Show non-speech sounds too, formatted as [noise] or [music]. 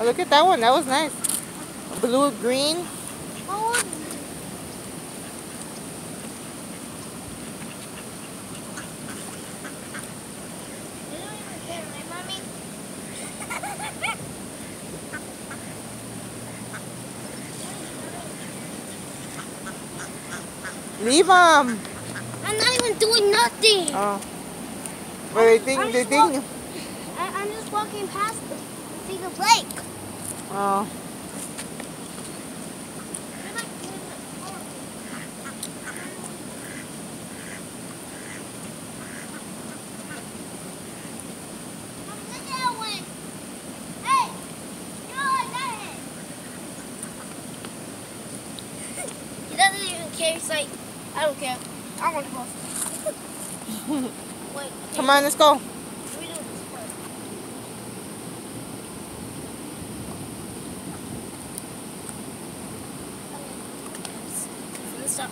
Oh, look at that one. That was nice. Blue, green. Oh, they don't even care, right, Mommy? Leave them. I'm not even doing nothing. Oh. But they think, I'm they walk- think. I, I'm just walking past the Cedar Lake. Oh. He doesn't even care. He's like, I don't care. I want to go. [laughs] Wait. Come on, let's go. Stop.